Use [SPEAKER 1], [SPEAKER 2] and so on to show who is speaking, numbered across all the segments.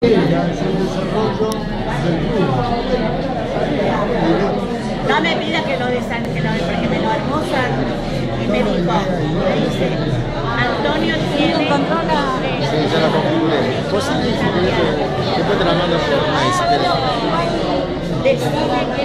[SPEAKER 1] No me pida que lo desan, que lo porque me lo y me dijo, me dice, Antonio tiene
[SPEAKER 2] Sí, ya la. Vos después te la mando por mail si querés.
[SPEAKER 1] Decime que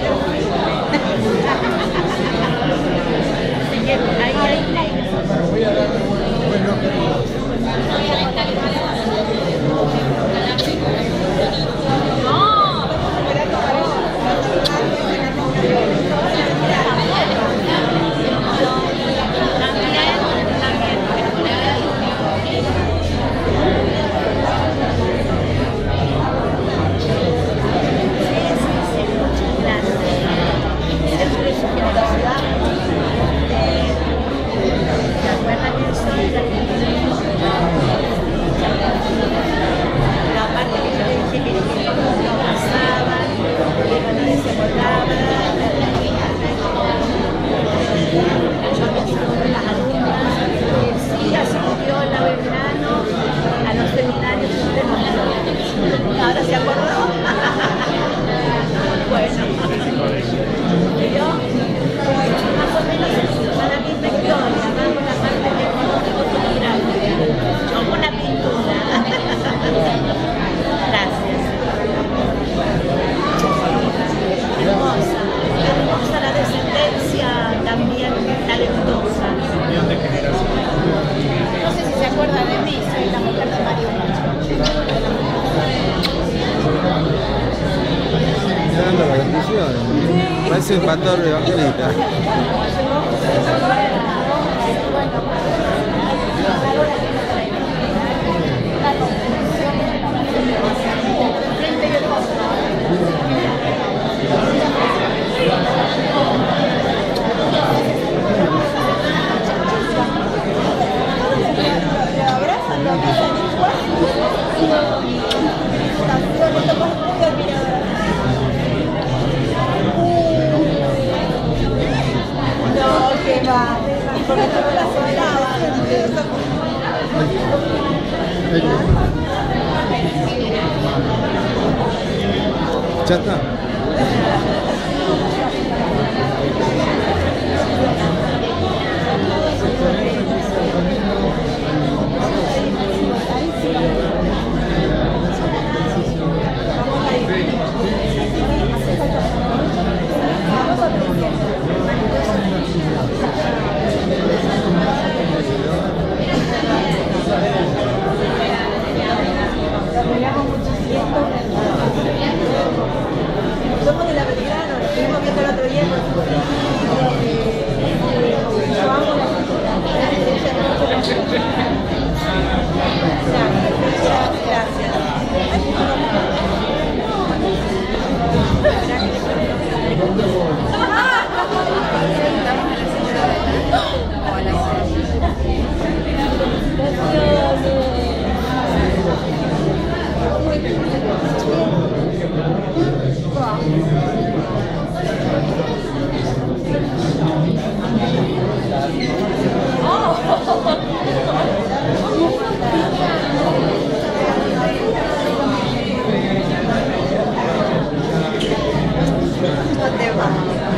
[SPEAKER 2] second. Dando. Parece un pastor evangelista.
[SPEAKER 1] No, que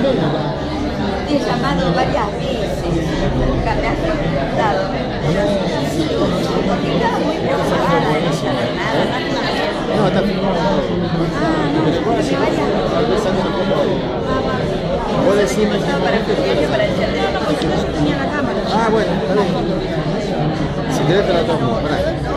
[SPEAKER 1] Te he llamado varias veces, nunca me has contestado. Porque estaba muy preocupada, no sabía nada, no
[SPEAKER 2] No, está filmado.
[SPEAKER 1] Ah, no, porque vaya.
[SPEAKER 2] Vos decime
[SPEAKER 1] No, para el para encender, no, porque yo tenía la cámara.
[SPEAKER 2] Ah, bueno, está bien. Si querés te la tomo. Pará.